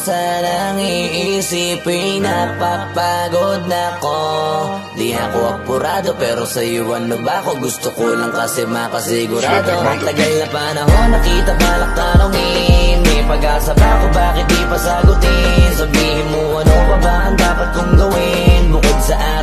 Sanang iisipin Napapagod na ko Di ako apurado pero sa'yo ano ba ako? Gusto ko lang kasi makasigurado. Ang tagal na panahon nakita balak tanongin May pag-asa ba ako bakit di pa sagutin? Sabihin mo ano pa ba ang dapat kong gawin? Bukod sa araw-araw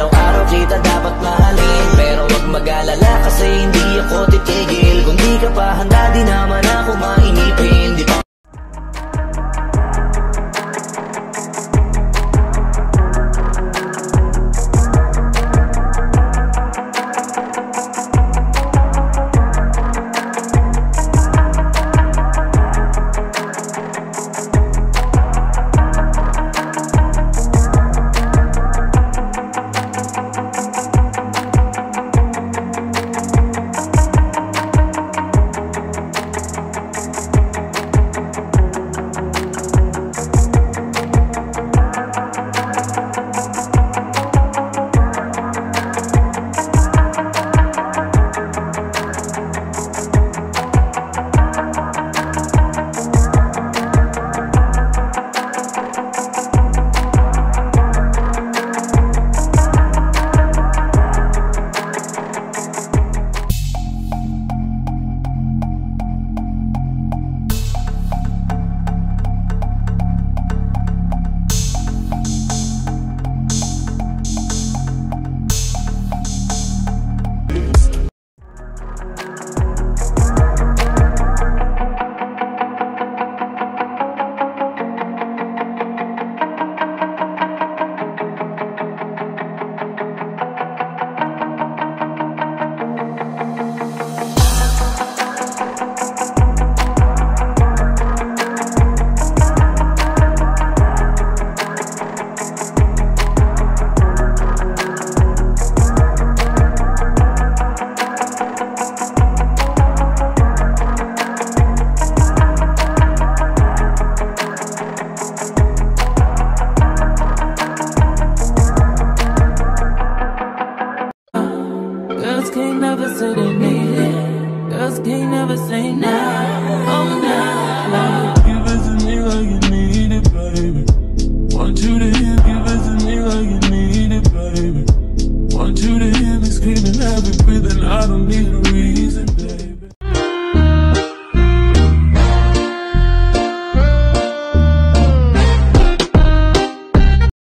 they never say no. Oh no.